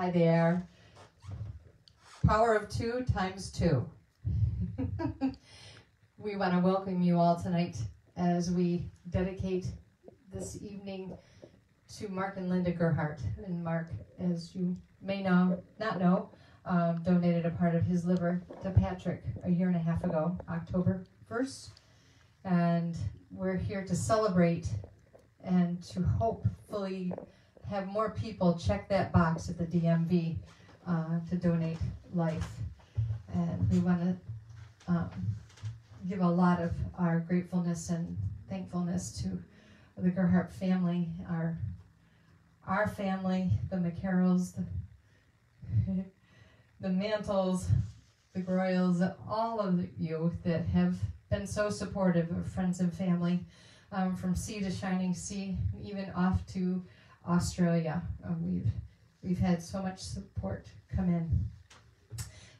Hi there. Power of two times two. we want to welcome you all tonight as we dedicate this evening to Mark and Linda Gerhart. And Mark, as you may know, not know, um, donated a part of his liver to Patrick a year and a half ago, October 1st. And we're here to celebrate and to hopefully have more people check that box at the DMV uh, to donate life. And we want to um, give a lot of our gratefulness and thankfulness to the Gerhart family, our our family, the McCarrolls, the, the Mantles, the Groyles, all of you that have been so supportive of friends and family, um, from sea to shining sea, even off to Australia. Um, we've we've had so much support come in,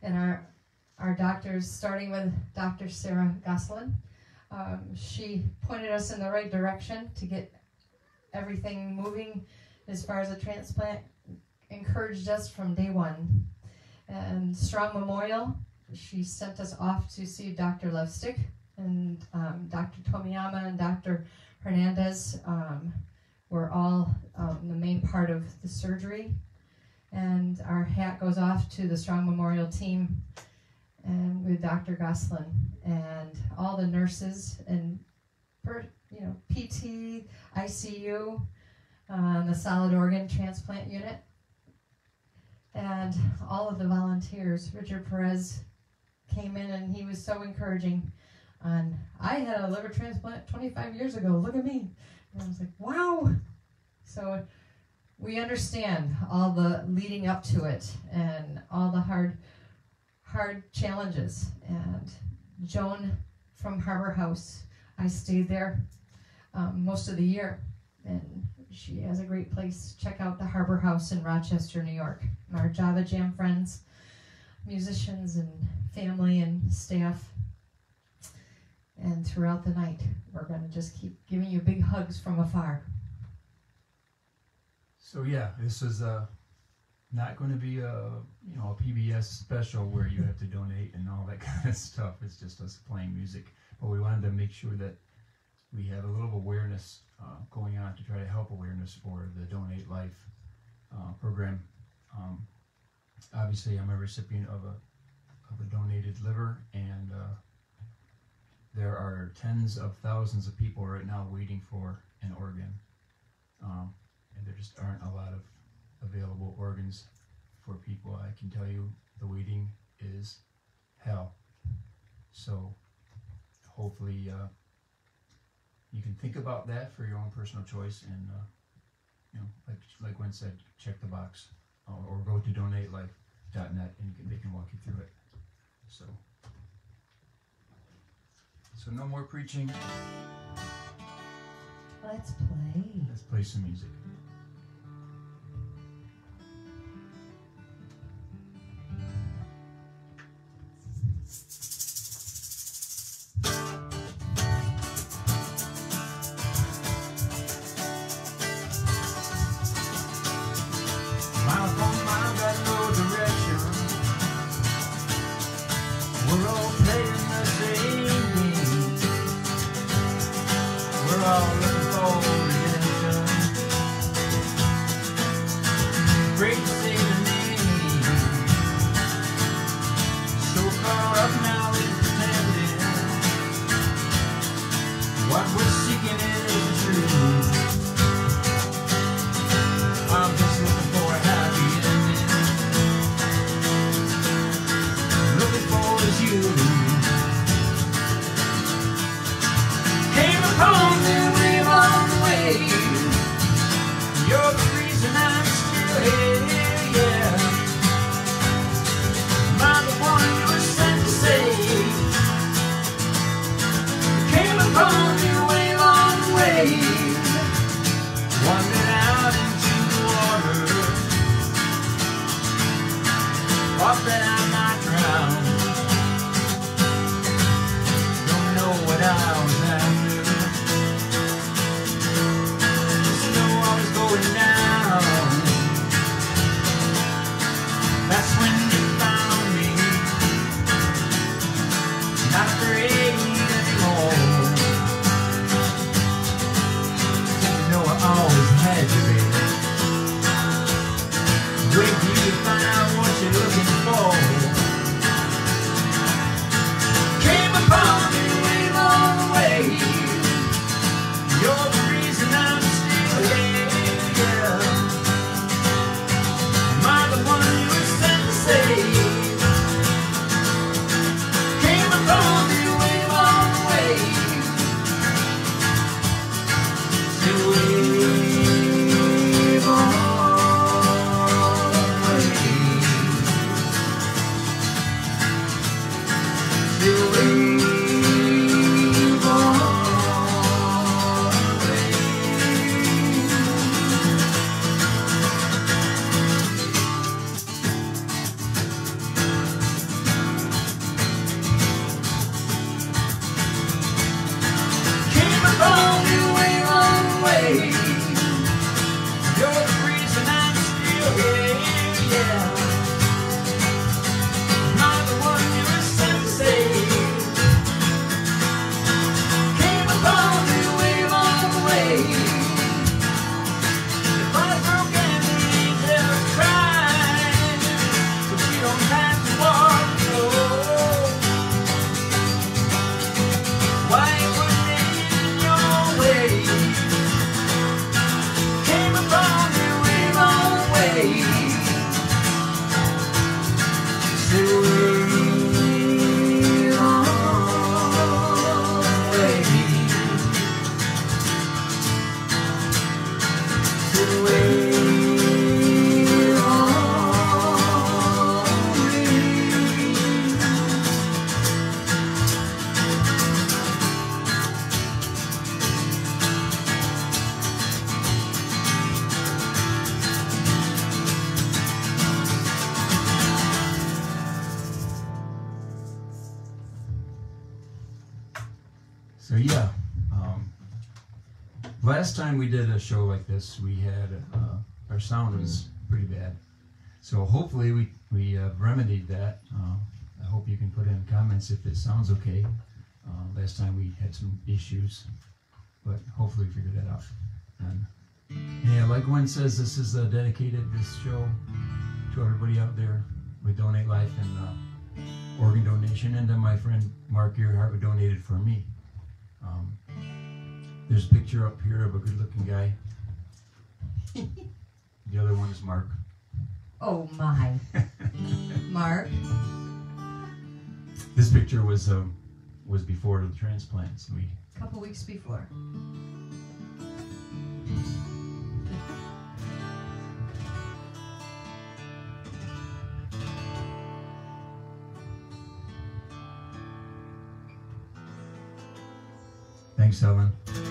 and our our doctors, starting with Dr. Sarah Goslin, um, she pointed us in the right direction to get everything moving as far as a transplant. Encouraged us from day one, and Strong Memorial. She sent us off to see Dr. Lovestick and um, Dr. Tomiyama and Dr. Hernandez. Um, were all um, the main part of the surgery. And our hat goes off to the Strong Memorial team and with Dr. Goslin and all the nurses and you know PT, ICU, uh, the solid organ transplant unit, and all of the volunteers. Richard Perez came in and he was so encouraging. And I had a liver transplant 25 years ago. Look at me. And I was like, wow. So we understand all the leading up to it and all the hard, hard challenges. And Joan from Harbor House, I stayed there um, most of the year. And she has a great place. Check out the Harbor House in Rochester, New York. Our Java Jam friends, musicians and family and staff and throughout the night, we're going to just keep giving you big hugs from afar. So yeah, this is uh, not going to be a you know a PBS special where you have to donate and all that kind of stuff. It's just us playing music, but we wanted to make sure that we have a little awareness uh, going on to try to help awareness for the Donate Life uh, program. Um, obviously, I'm a recipient of a of a donated liver, and uh, there are tens of thousands of people right now waiting for an organ. Um, and there just aren't a lot of available organs for people. I can tell you the waiting is hell. So hopefully uh, you can think about that for your own personal choice and uh, you know like like Gwen said check the box or, or go to donatelife.net and can, they can walk you through it so so no more preaching. Let's play. Let's play some music. Still this, we had uh, our sound was pretty bad. So hopefully we we uh, remedied that. Uh, I hope you can put in comments if it sounds okay. Uh, last time we had some issues, but hopefully we figured that out. And yeah, like Gwen says, this is dedicated this show to everybody out there. We donate life and uh, organ donation, and then my friend Mark Earhart who donated for me. Um, there's a picture up here of a good-looking guy. The other one is Mark. Oh my. Mark. This picture was um, was before the transplants. We A couple weeks before. thanks, Helen.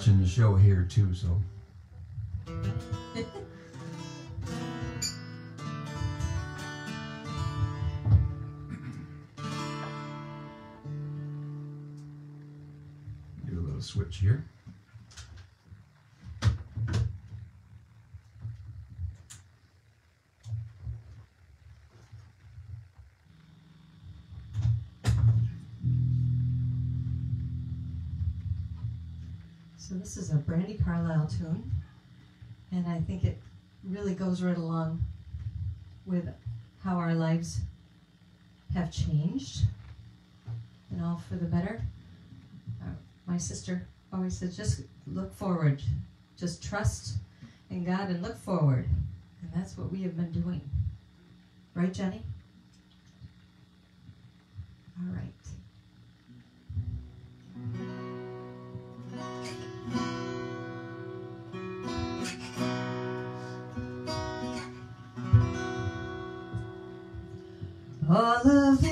watching the show here too, so. Do a little switch here. This is a Brandi Carlile tune, and I think it really goes right along with how our lives have changed and all for the better. Uh, my sister always says, just look forward, just trust in God and look forward. And that's what we have been doing. Right, Jenny? All right. All of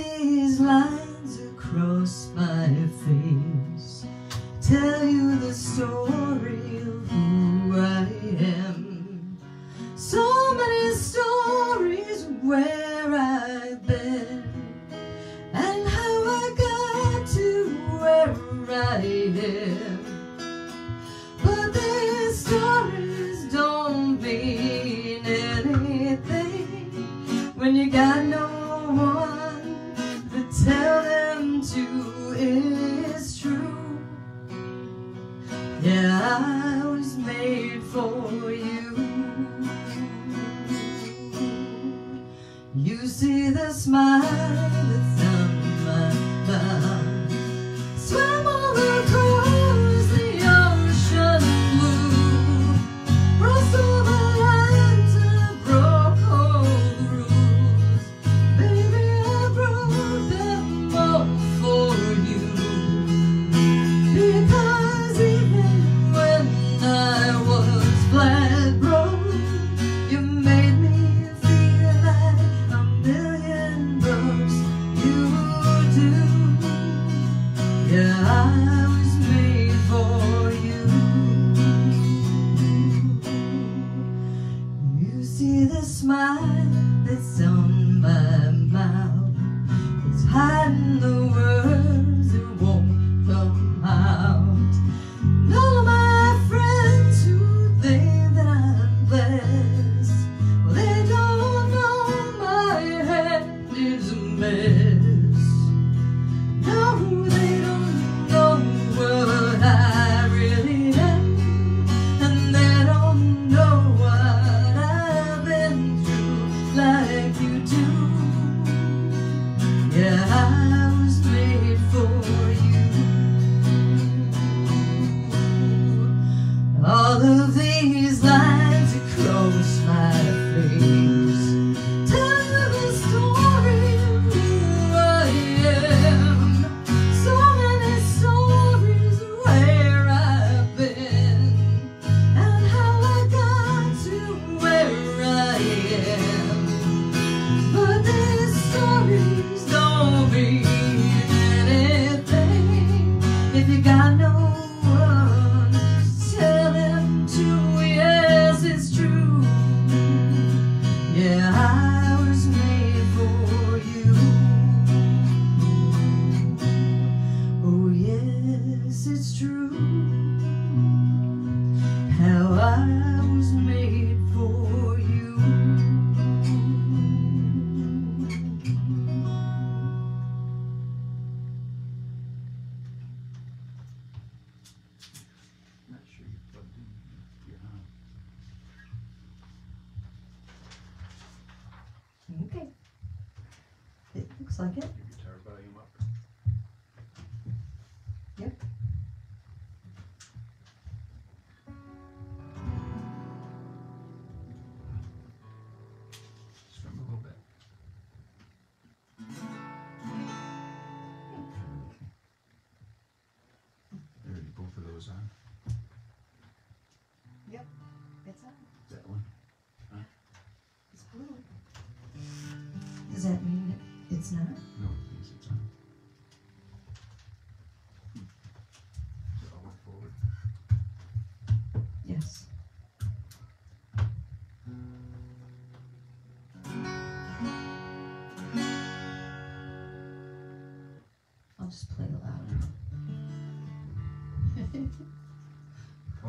see the smile that's on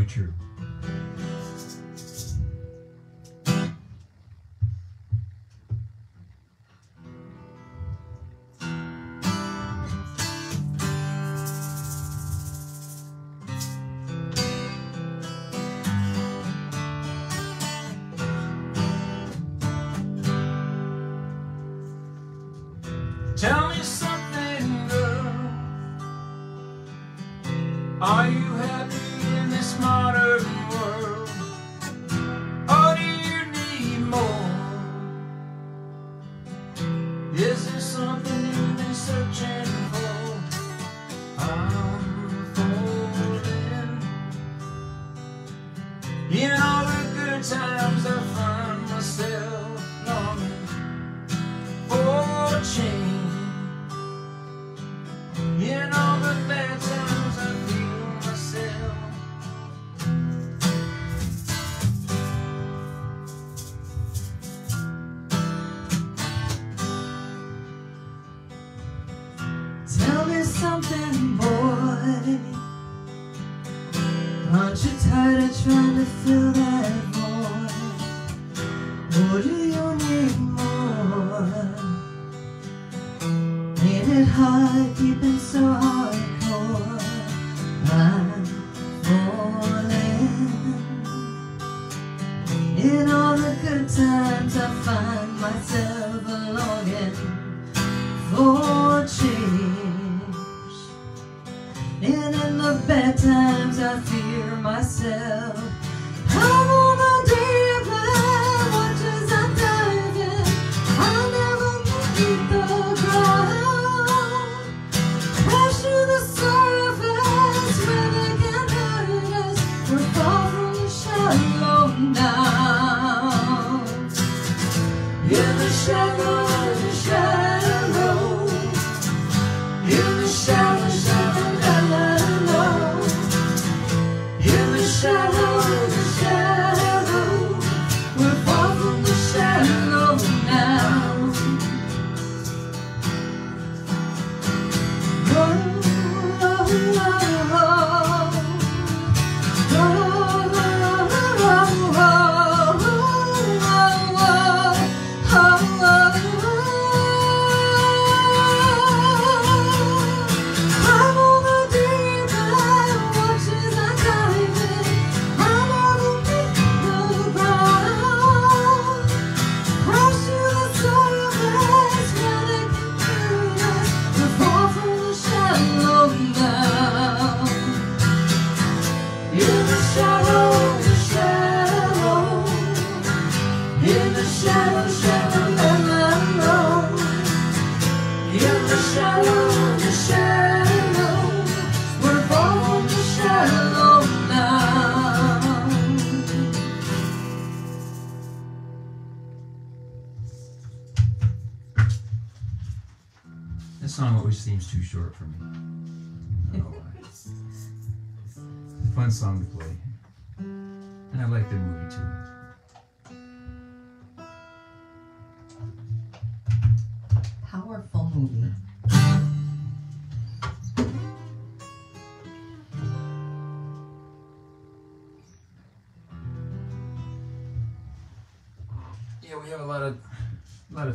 Probably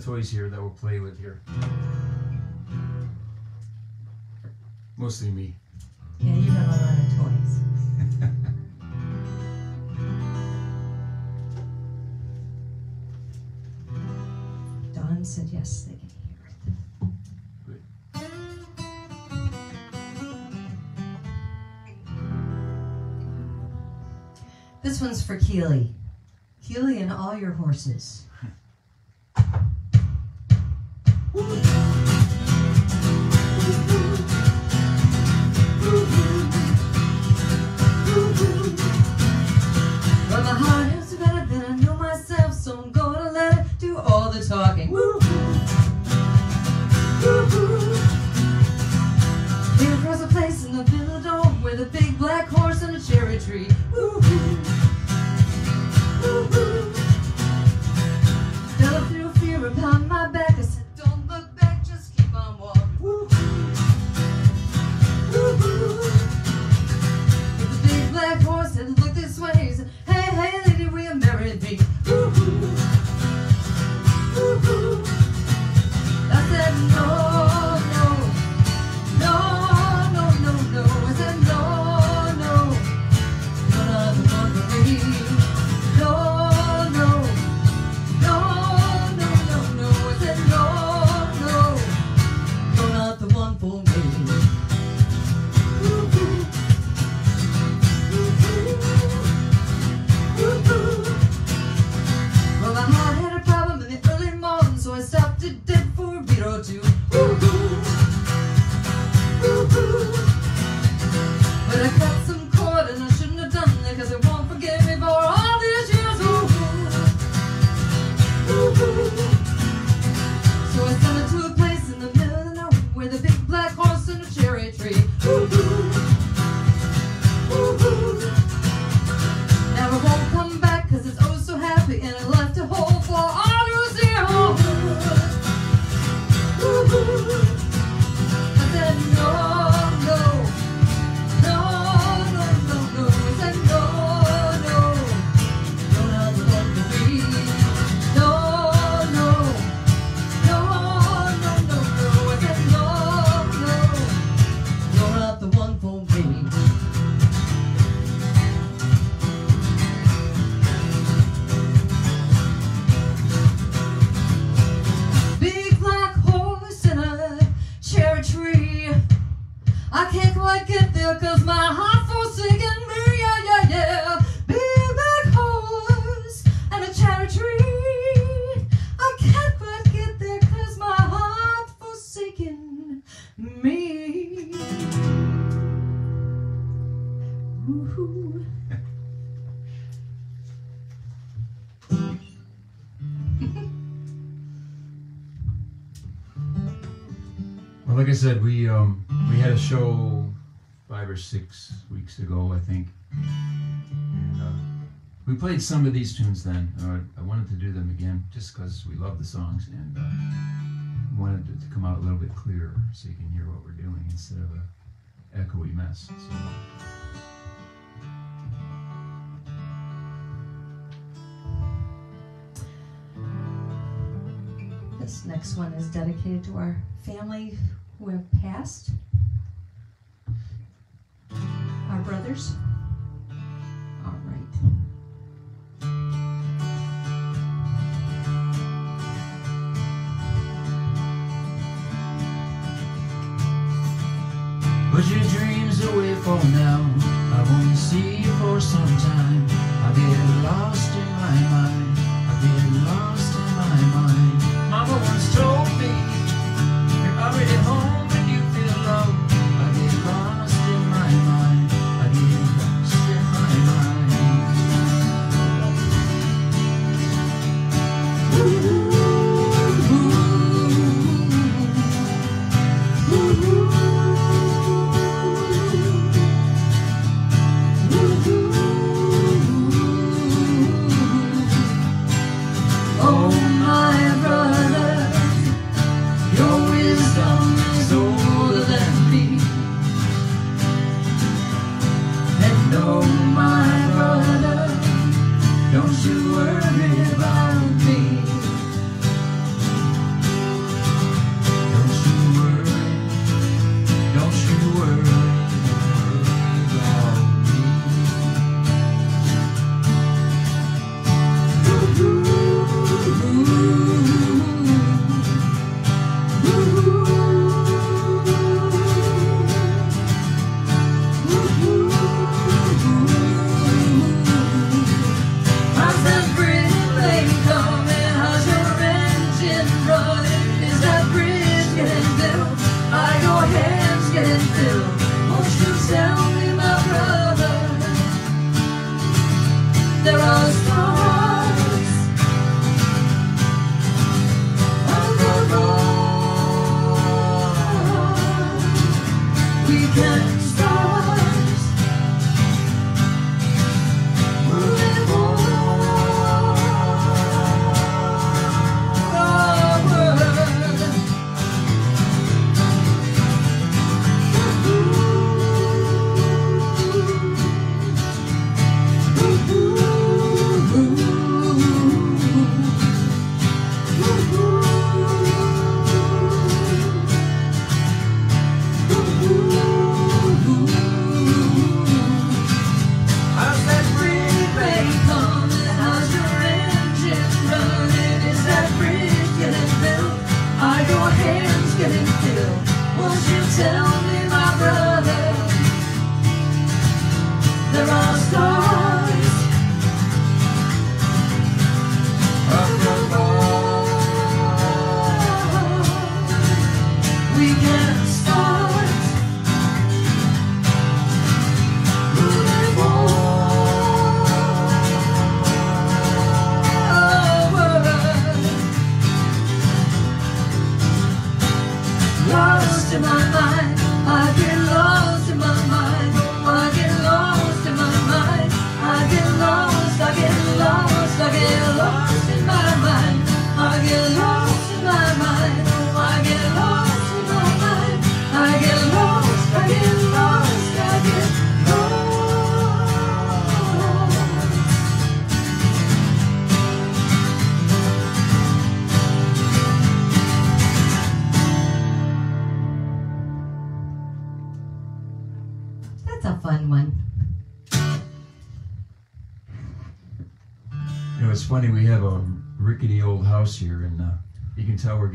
toys here that we'll play with here. Mostly me. Yeah, you have a lot of toys. Dawn said yes, they can hear it. This one's for Keely. Keely and all your horses. Talking. Came across a place in the Villadome with a big black horse and a cherry tree. Fell said, we um, we had a show five or six weeks ago, I think, and uh, we played some of these tunes then. Uh, I wanted to do them again just because we love the songs and uh, wanted it to come out a little bit clearer so you can hear what we're doing instead of a echoey mess. So. This next one is dedicated to our family who have passed. Our brothers. All right. Put your dreams away for now. I won't see you for some time. I get lost in my mind. I get lost in my mind. Mama once told me,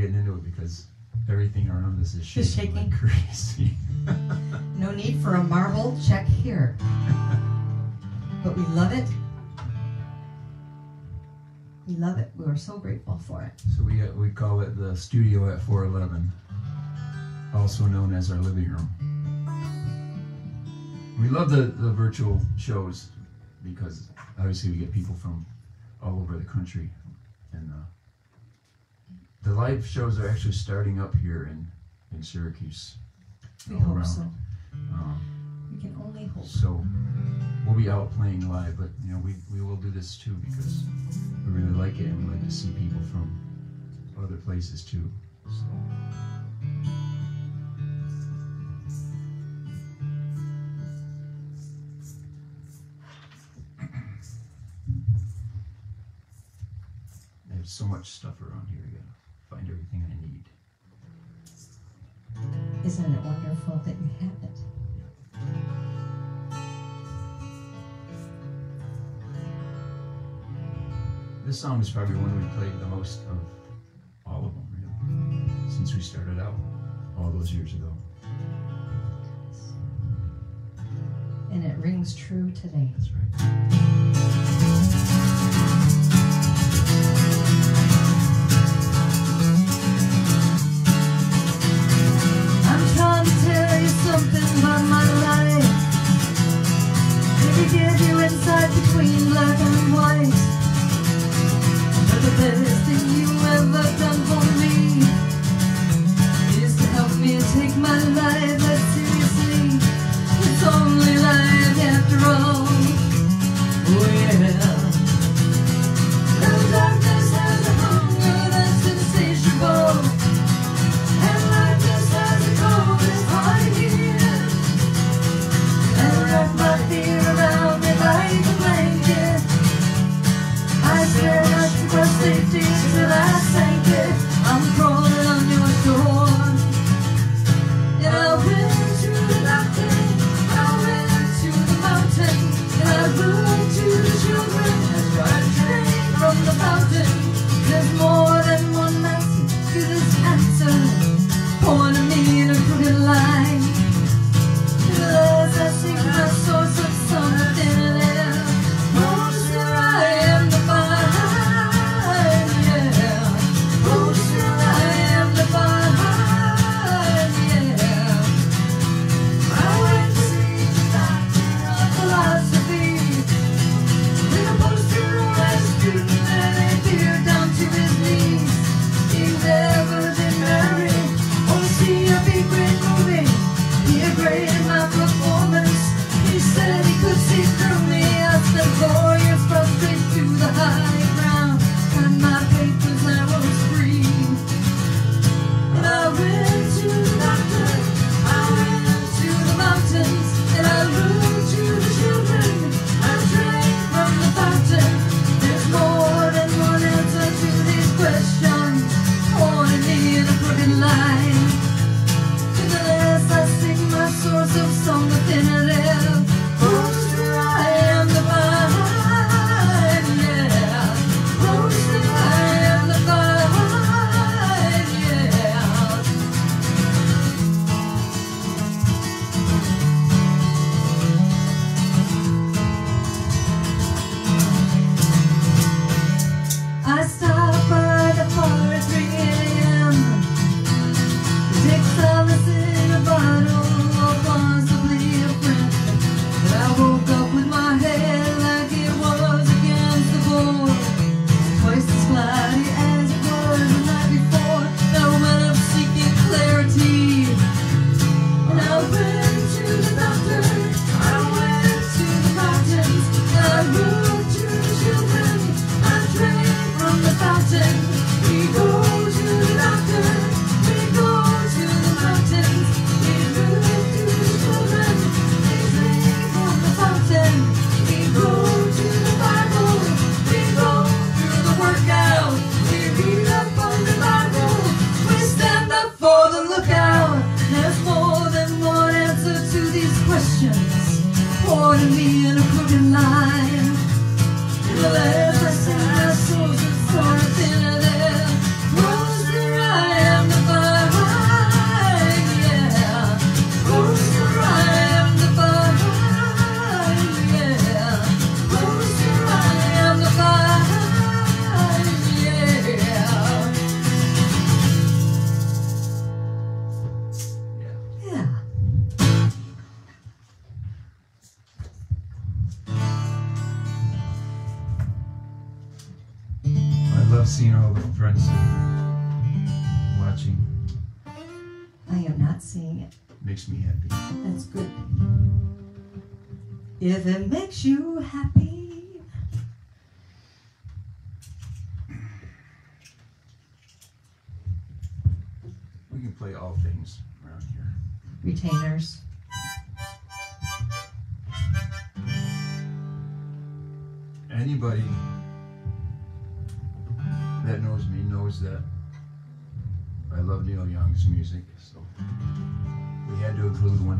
getting into it because everything around us is shaking, Is shaking. like crazy. No need for a marble check here. But we love it. We love it. We are so grateful for it. So we uh, we call it the studio at 411, also known as our living room. We love the, the virtual shows because obviously we get people from all over the country, and uh, the live shows are actually starting up here in in Syracuse. We all hope around. so. Um, We can only hope. so we'll be out playing live, but you know we, we will do this too because we really like it and we like to see people from other places too. So. There's so much stuff around here. Isn't it wonderful that you have it? This song is probably one we played the most of all of them, really, since we started out all those years ago. And it rings true today. That's right. Between black and white. But the best thing you ever done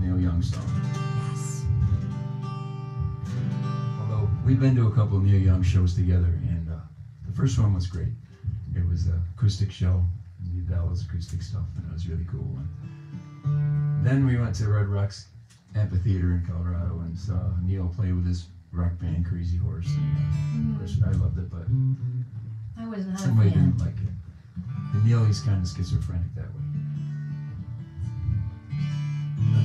Neil Young song. Yes. Although we've been to a couple of Neil Young shows together, and uh, the first one was great. It was an acoustic show, and that was acoustic stuff, and it was really cool. And then we went to Red Rocks Amphitheater in Colorado and saw Neil play with his rock band Crazy Horse. And, uh, course, I loved it, but I was not a somebody didn't like it. Neil, he's kind of schizophrenic that way.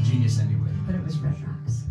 Genius anyway. But it was Red Rocks.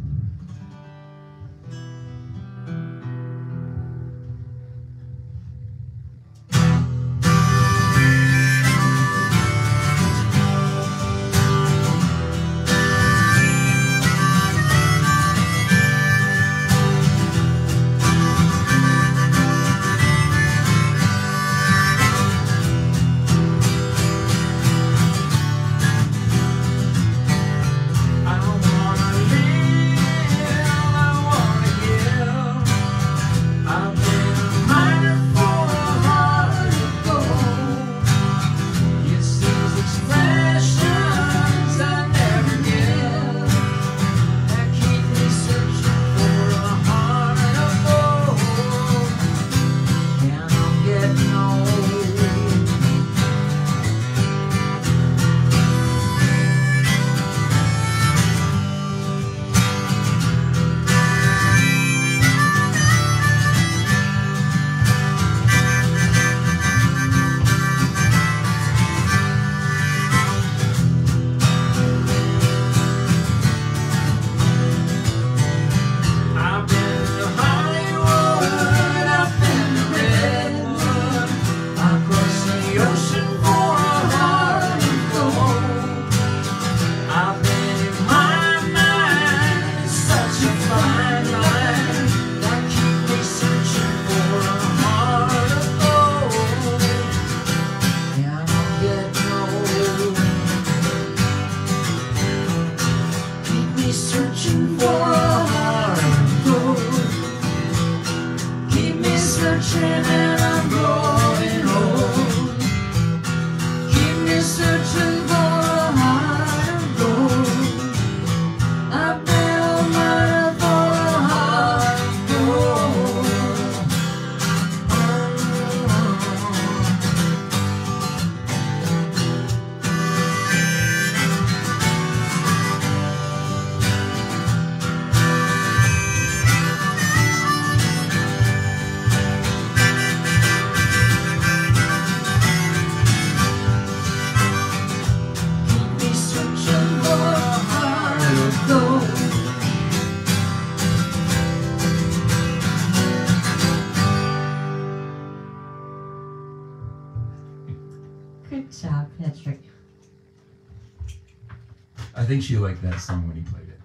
I think she liked that song when he played it.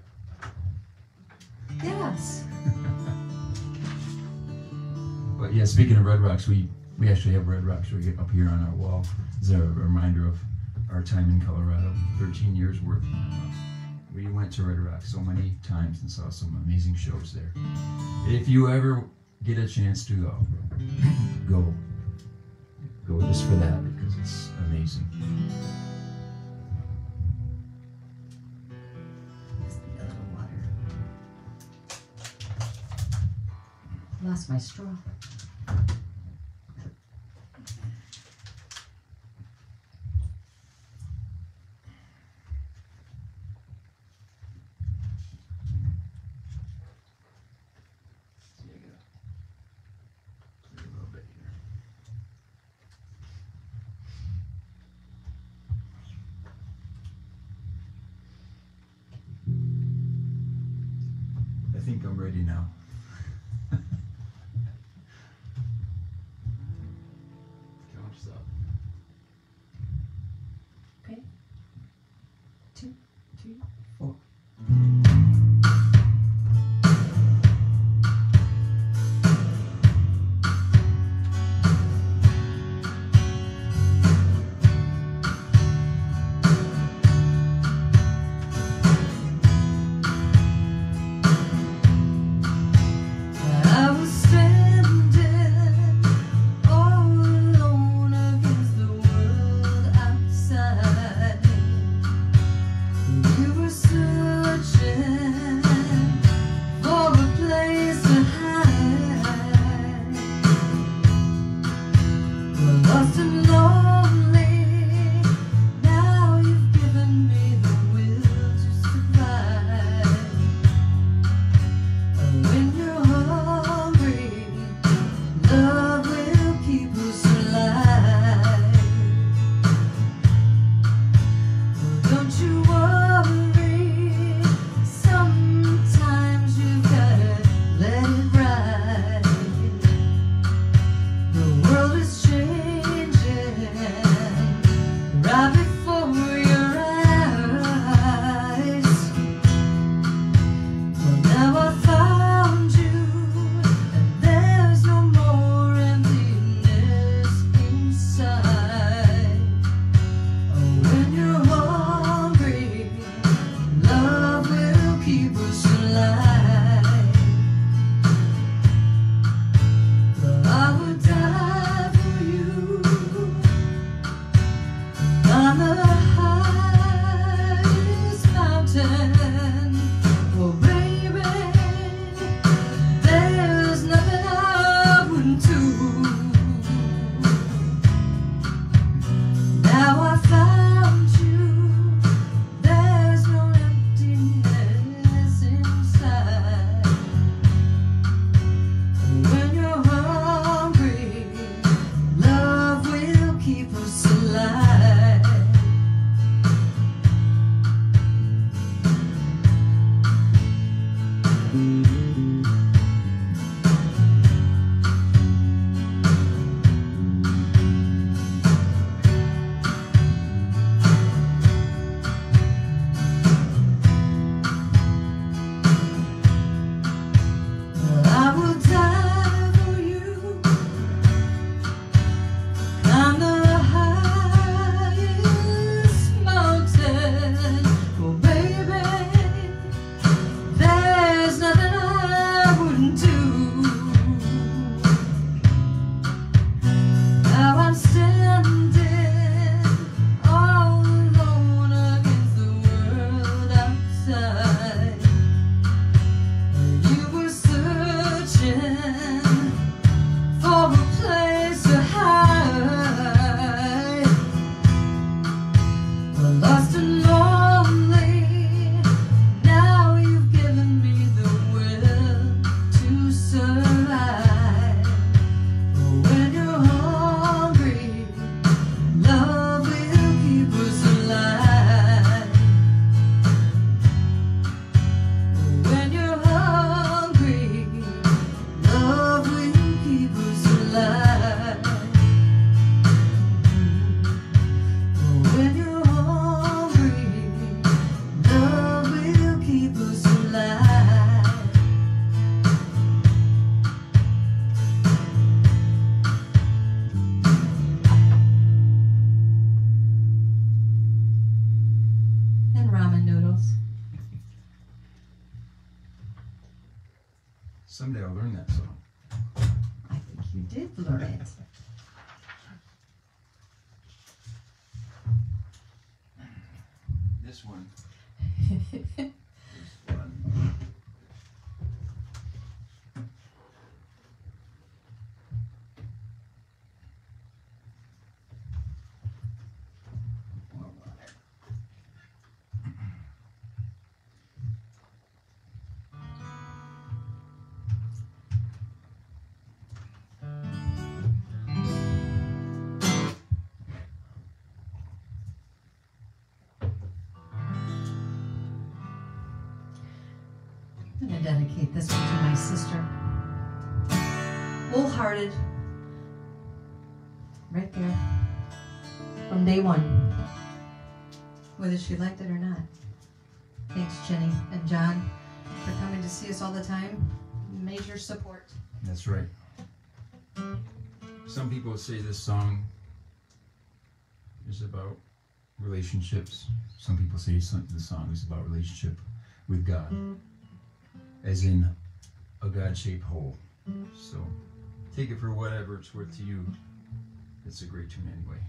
Yes. But yeah, speaking of Red Rocks, we, we actually have Red Rocks right up here on our wall. It's a reminder of our time in Colorado, 13 years worth. We went to Red Rocks so many times and saw some amazing shows there. If you ever get a chance to go, go. Go just for that because it's amazing. Lost my straw. Dedicate this one to my sister. Wholehearted, right there, from day one, whether she liked it or not. Thanks, Jenny and John, for coming to see us all the time. Major support. That's right. Some people say this song is about relationships. Some people say the song is about relationship with God, as in a God-shaped hole. So take it for whatever it's worth to you. It's a great tune anyway.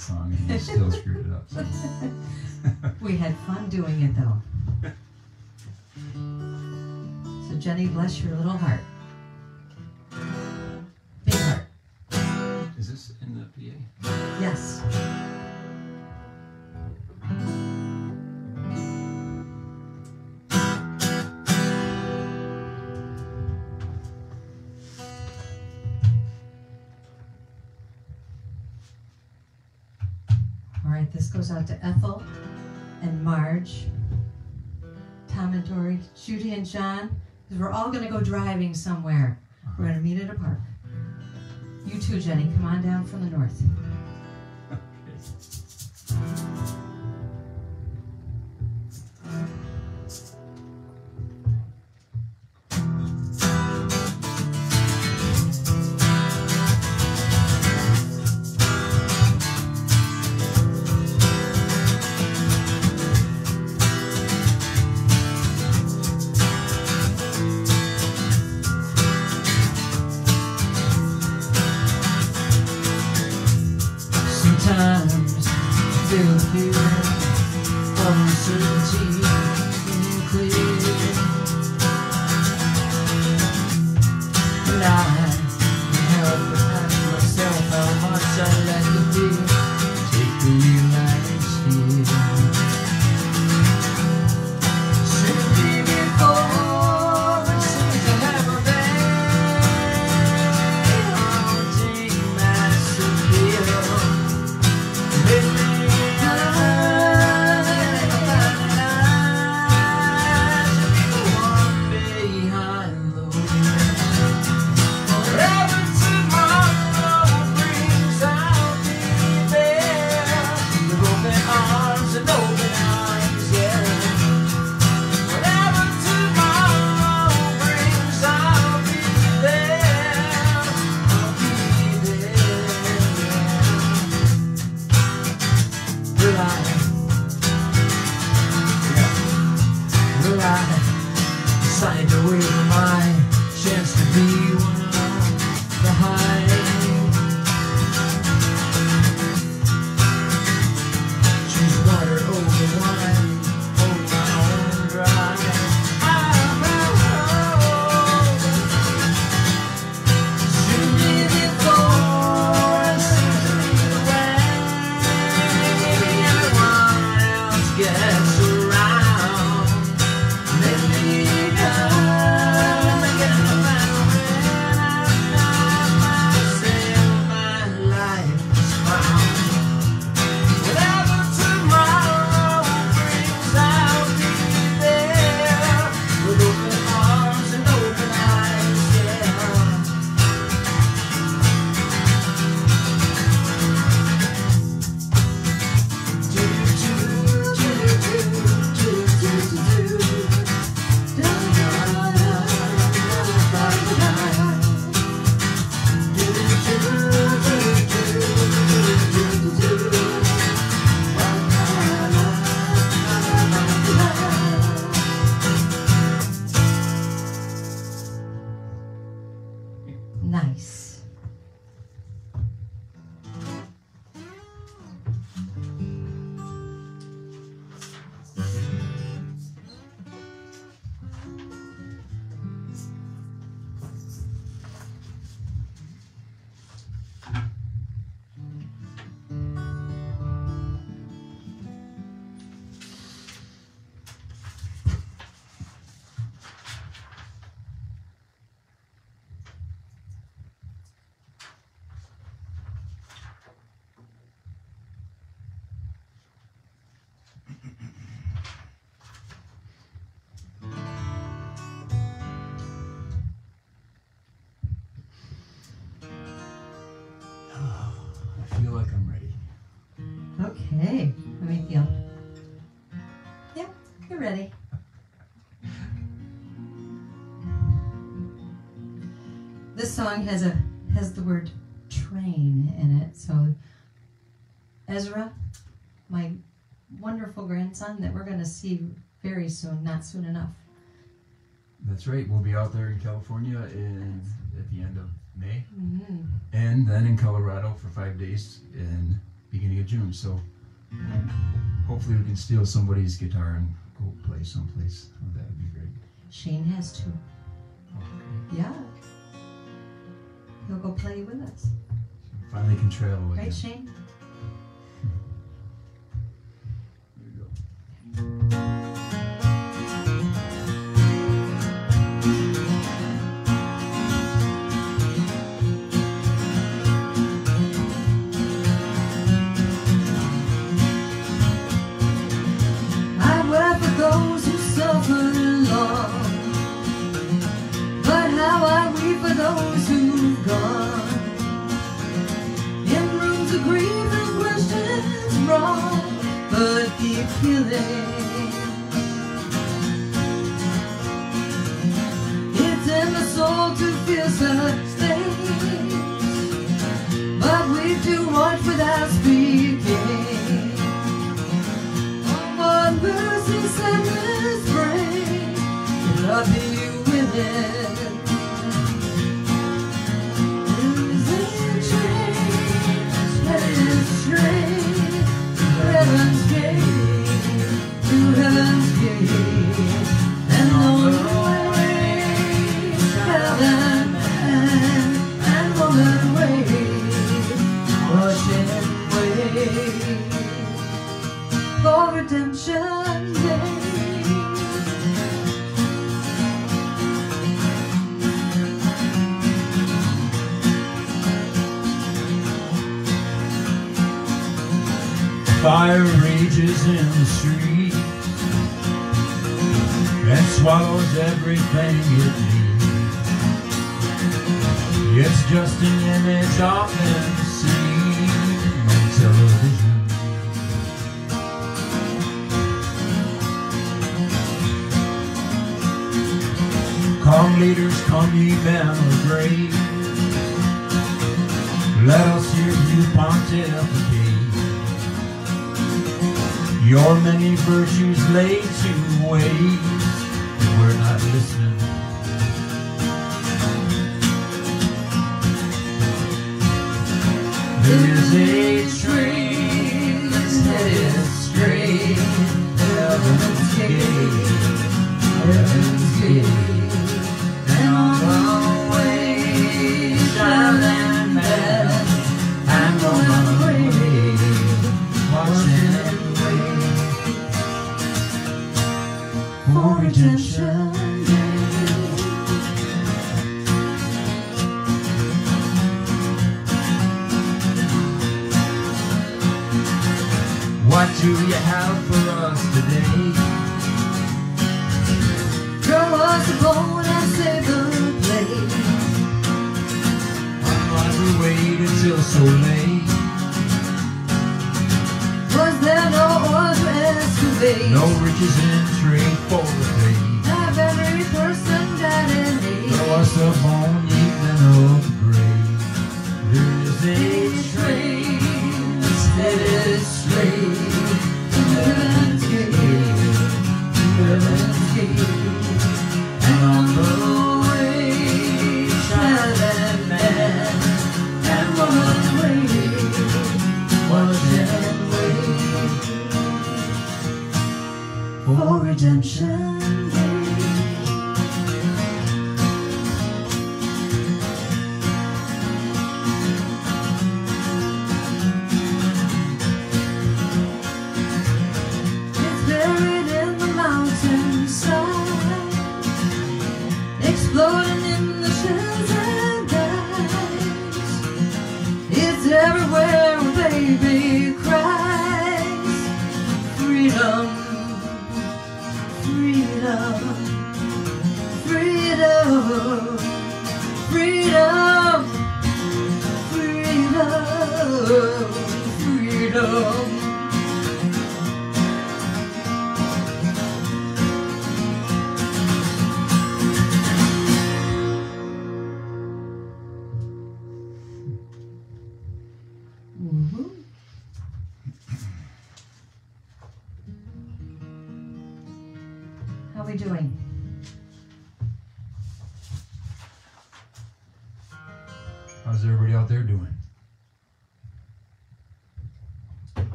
That song and we still screwed it up. So. We had fun doing it though. So Jenny, bless your little heart. Goes out to Ethel and Marge, Tom and Dory, Judy and John, because we're all going to go driving somewhere. We're uh-huh. going to meet at a park. You too, Jenny. Come on down from the north. song has a has the word train in it. So Ezra, my wonderful grandson that we're going to see very soon, not soon enough. That's right. We'll be out there in California in at the end of May, hmm and then in Colorado for five days in beginning of June. So hopefully we can steal somebody's guitar and go play someplace. Oh, that would be great. Shane has to. Okay. Yeah. He'll go play with us. Finally can trail again. Right, Shane? You for those who gone. In rooms of grief and questions wrong, but keep healing. It's in the soul to feel such things, but we do much without speaking. What mercy sadness bring? Love you with Fire rages in the street and swallows everything it needs. It's just an image often Come leaders, come ye men of grace. Let us hear you pontificate. Your many virtues laid to waste. We're not listening. There is a for redemption. What do you have for us today? Throw us a bone and save the place. Why we wait until so late? Was there no orphans No riches in trade for the faith. Have every person that in need. Throw us a bone even of the grave. There is a train for redemption.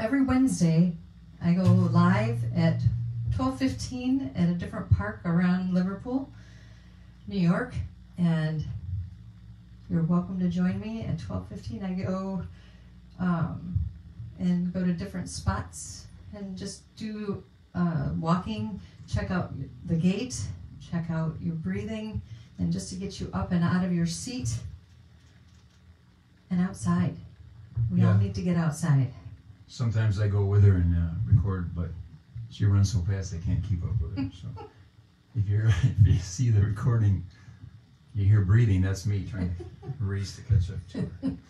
Every Wednesday, I go live at 12:15 at a different park around Liverpool, New York, and you're welcome to join me at 12:15. I go um, and go to different spots and just do uh, walking, check out the gait, check out your breathing, and just to get you up and out of your seat and outside. We all need to get outside. Sometimes I go with her and uh, record, but she runs so fast I can't keep up with her. So if you're if you see the recording, you hear breathing. That's me trying to race to catch up to her.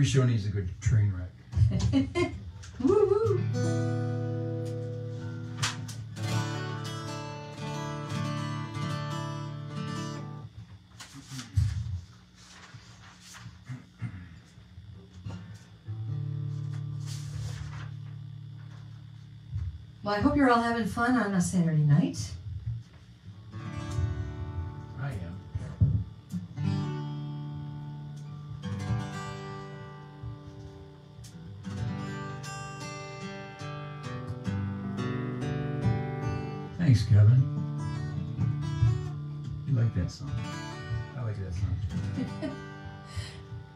Every show needs a good train wreck. woo woo. Well, I hope you're all having fun on a Saturday night.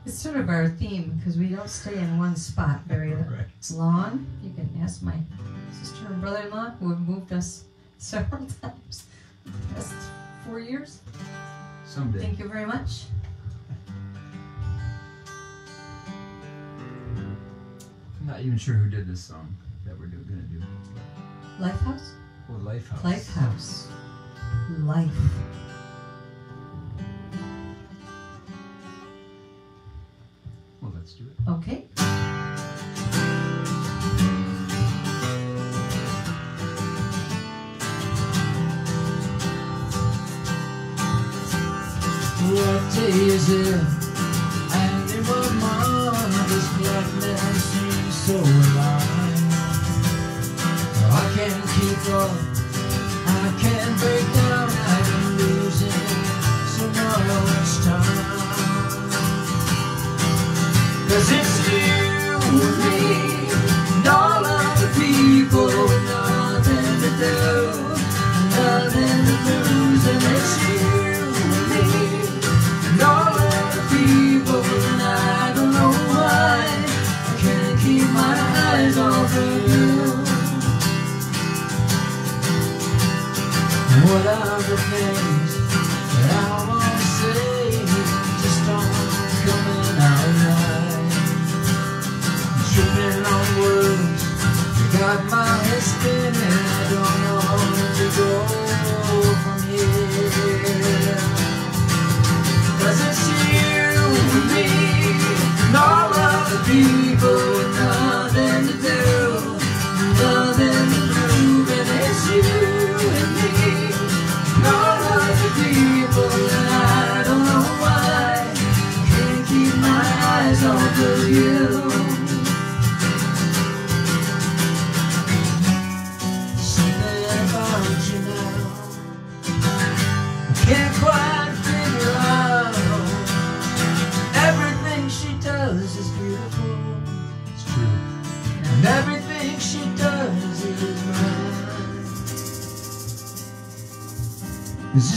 It's sort of our theme because we don't stay in one spot very right. long. You can ask my sister and brother-in-law who have moved us several times the past four years. Someday. Thank you very much. I'm not even sure who did this song that we're going to do. Lifehouse? Well, Lifehouse. Lifehouse. Life. let's do it. Okay. What day is it? And in my mind, this black man seems so alive. I can't keep up. I can't break down. My my spinning, I don't know where to go.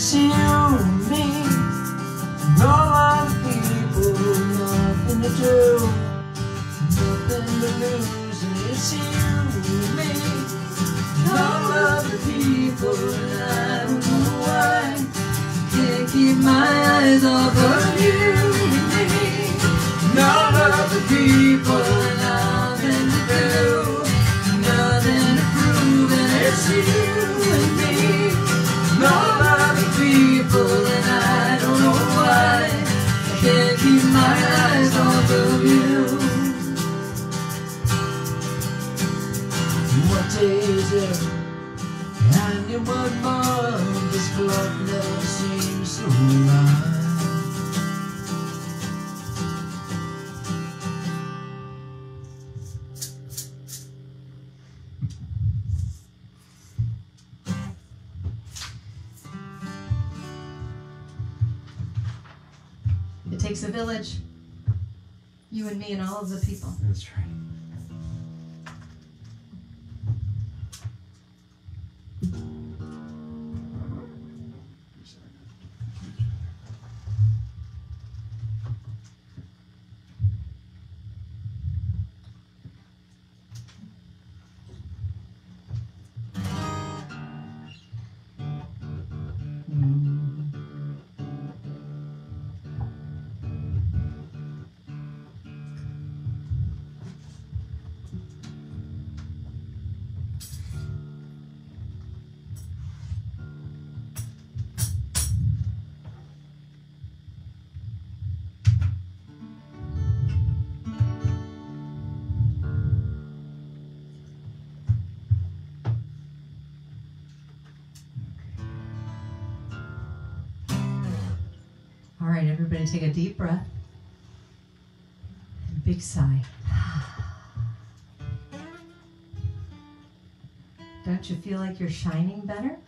see you. Everybody take a deep breath. And big sigh. Don't you feel like you're shining better?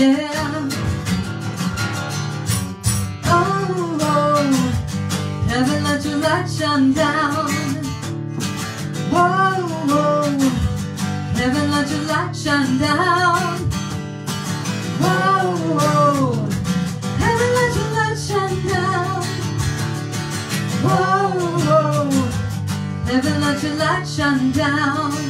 yeah. Oh, oh, heaven let your light shine down. Oh, heaven let your light shine down. Oh, heaven let your light shine down. Oh, heaven let your light shine down.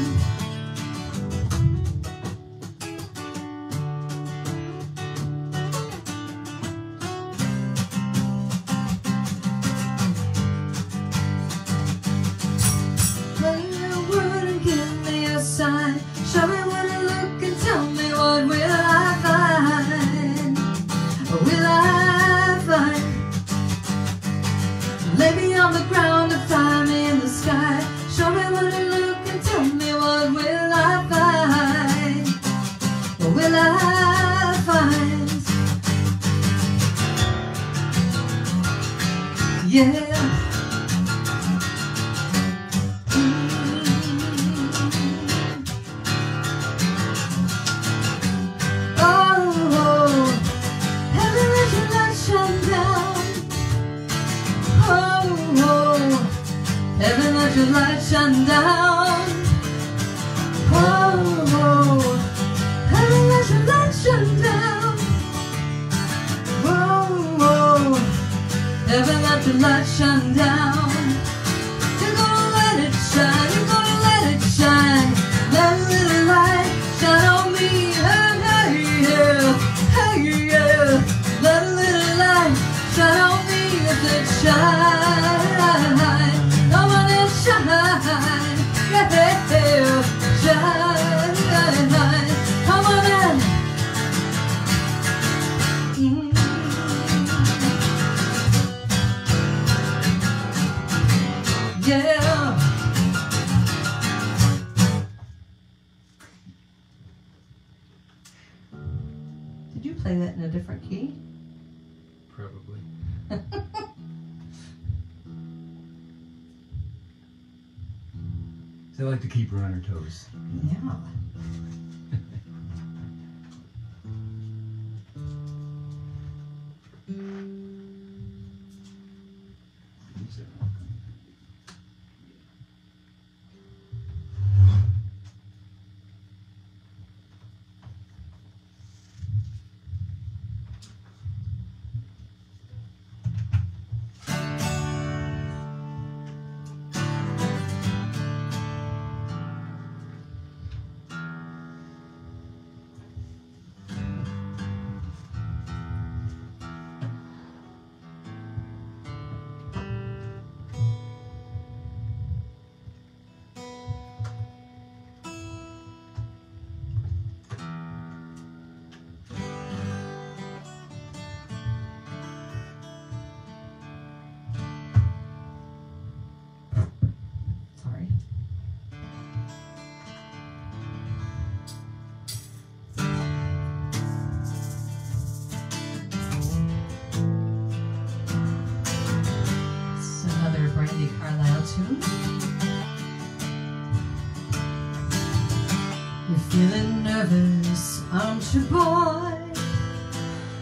country boy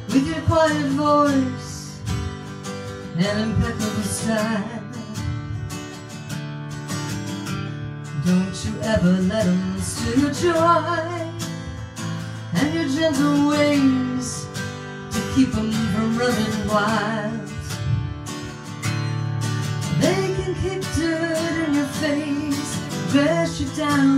with your quiet voice and impeccable style. Don't you ever let them steal your joy and your gentle ways to keep them from running wild. They can kick dirt in your face, dress you down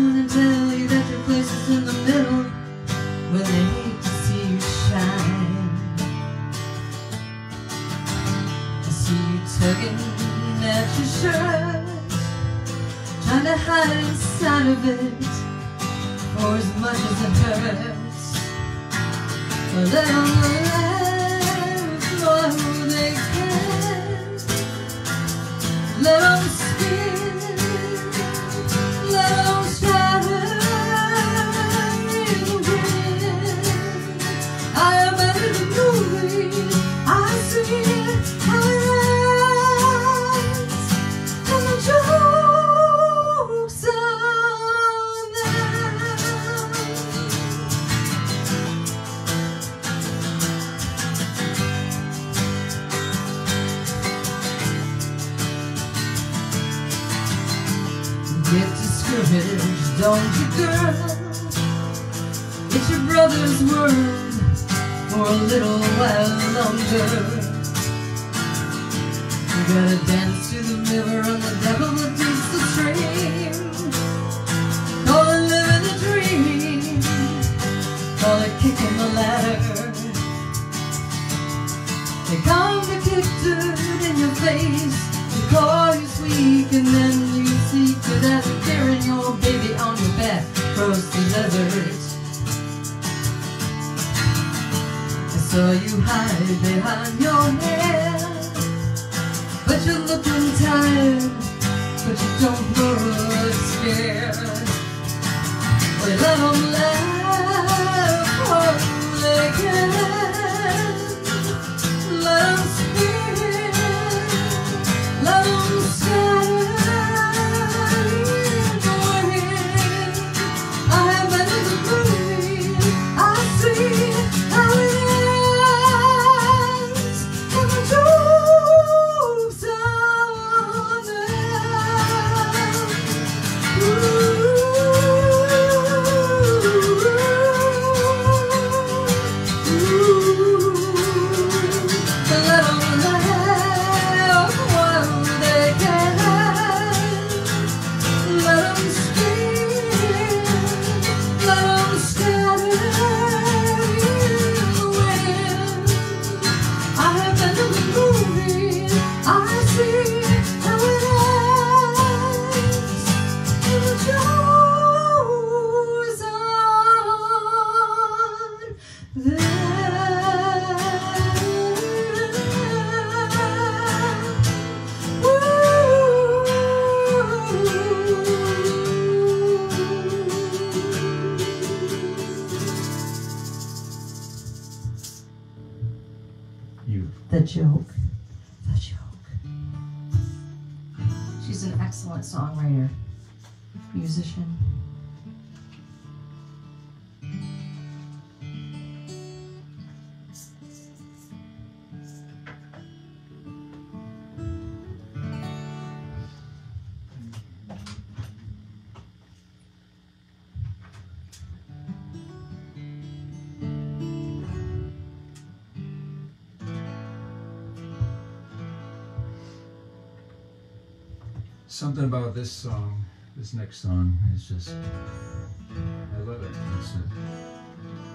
this song, this next song, is just, I love it. It's, a,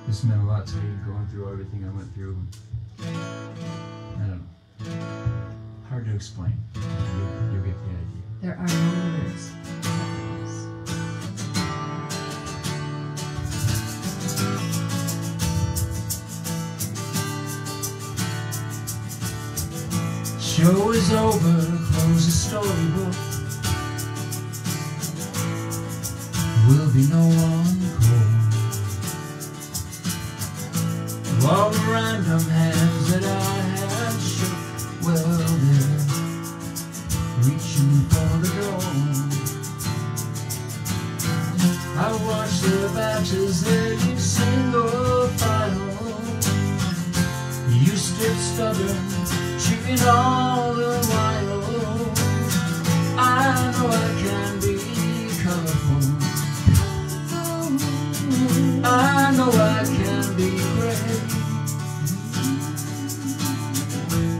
this meant a lot to me going through everything I went through. I don't know. Hard to explain. You you'll get the idea. There are no words. Show is over, close the storybook. be no one.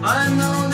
I know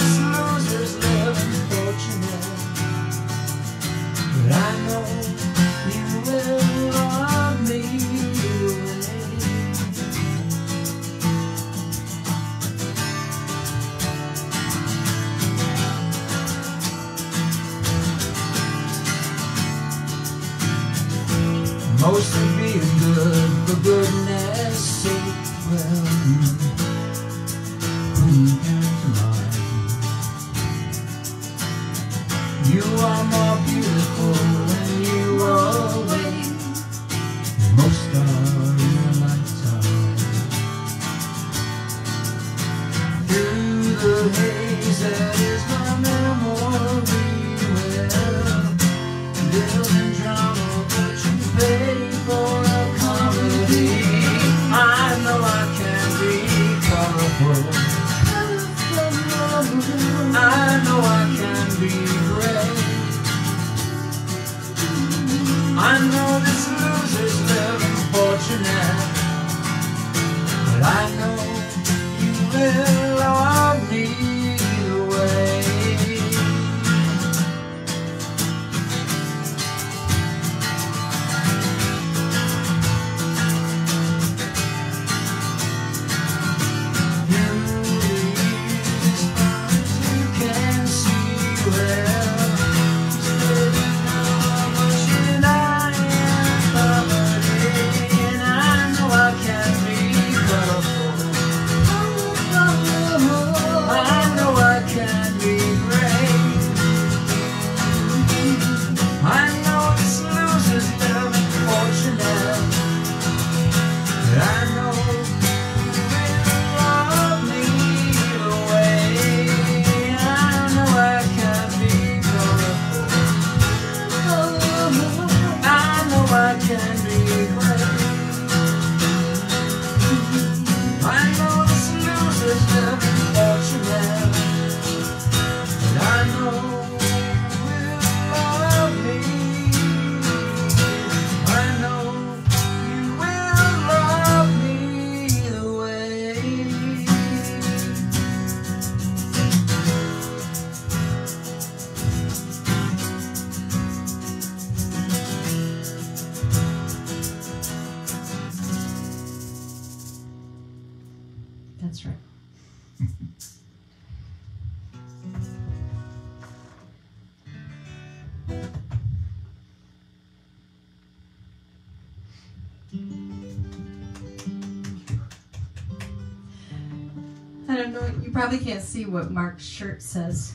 what Mark's shirt says.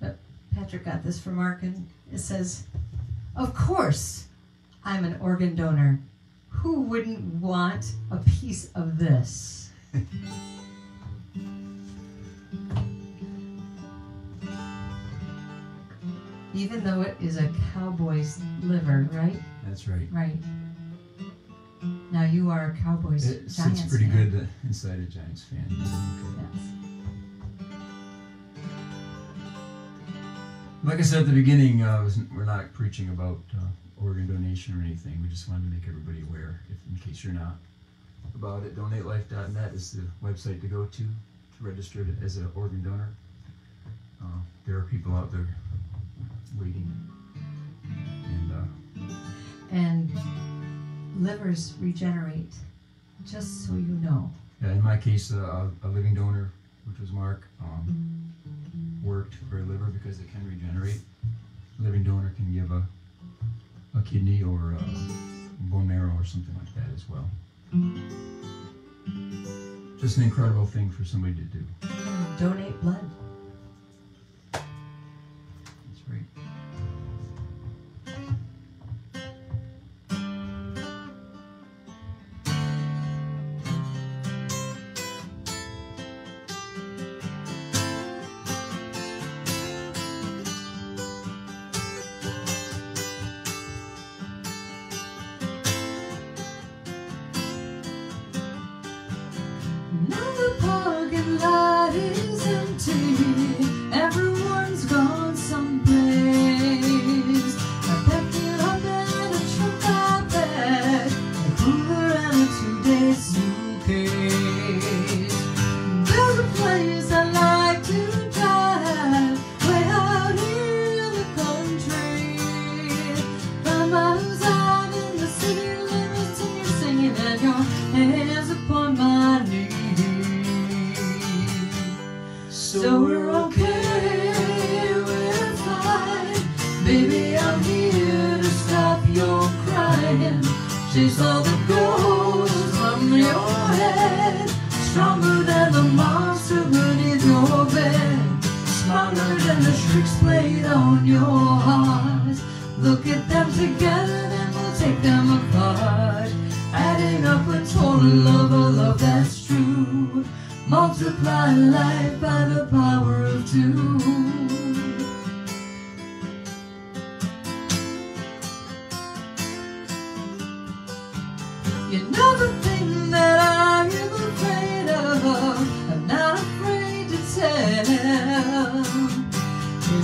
But Patrick got this for Mark, and it says, Of course, I'm an organ donor. Who wouldn't want a piece of this? Even though it is a cowboy's liver, right? That's right. Right. Now you are a Cowboys It Giants sits pretty fan. good inside a Giants fan. Yes. Like I said at the beginning, uh, we're not preaching about uh, organ donation or anything. We just wanted to make everybody aware, if in case you're not about it. DonateLife.net is the website to go to to register as an organ donor. Uh, there are people out there waiting, and uh, And livers regenerate, just so you know. yeah, in my case, uh, a living donor, which was Mark, um, worked for a liver because it can regenerate. A living donor can give a a kidney or a bone marrow or something like that as well. Just an incredible thing for somebody to do. Donate blood.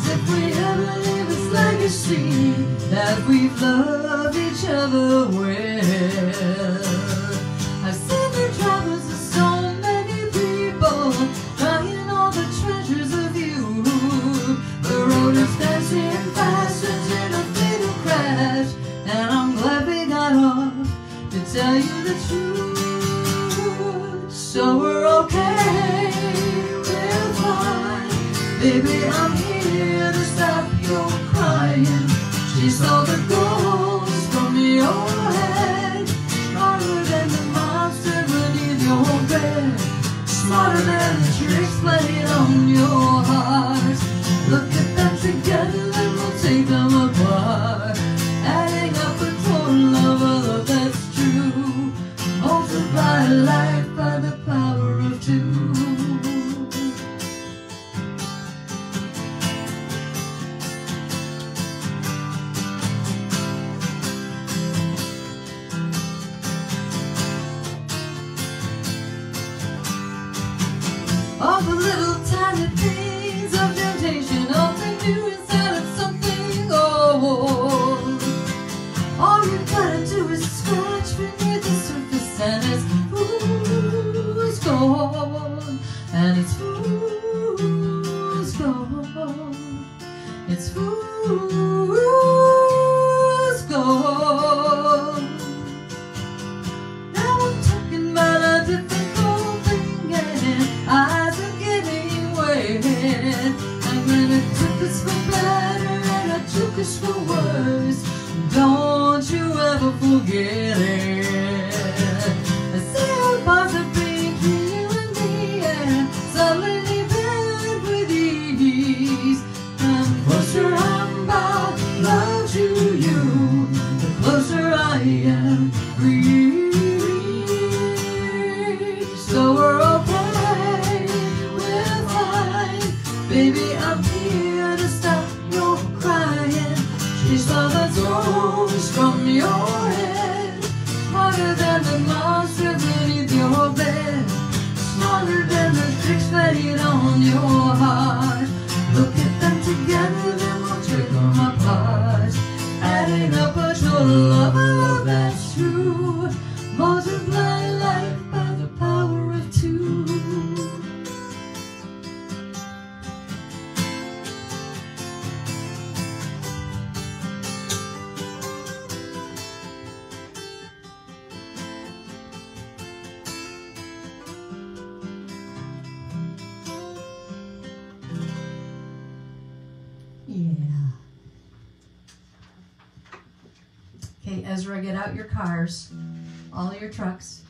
If we ever leave this legacy that we've loved each other well. I've seen the troubles of so many people, trying all the treasures of you. The road is dancing fast in a fatal crash, and I'm glad we got off to tell you the truth. So All the ghosts from your oh, head. Smarter than the monster beneath your bed. Smarter than the tricks played on your heart. Look at them together we'll take them apart. Adding up Okay, Ezra, get out your cars, all your trucks.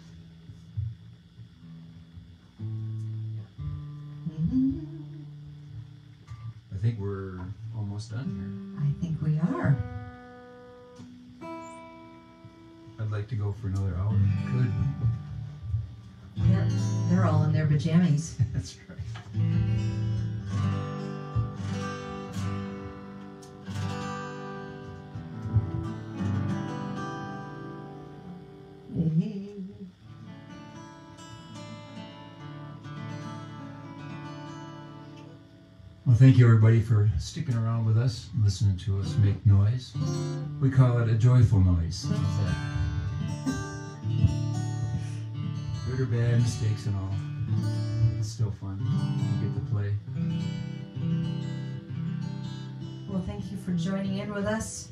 I think we're almost done here. I think we are. I'd like to go for another hour. Good. Yep, they're all in their pajamas. That's right. Well, thank you everybody for sticking around with us, listening to us make noise. We call it a joyful noise. Good or bad, mistakes and all. It's still fun. You get to play. Well, thank you for joining in with us.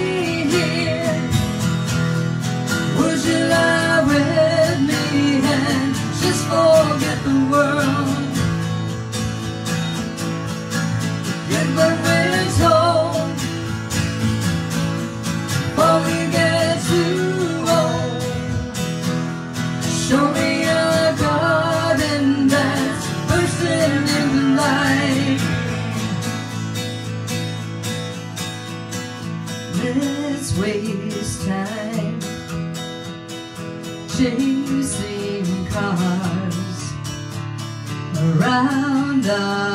desire.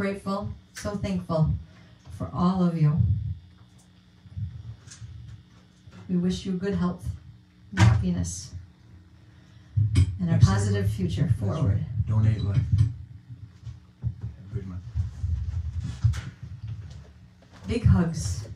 grateful, so thankful for all of you. We wish you good health, happiness, and a positive future forward. Donate life. Big hugs.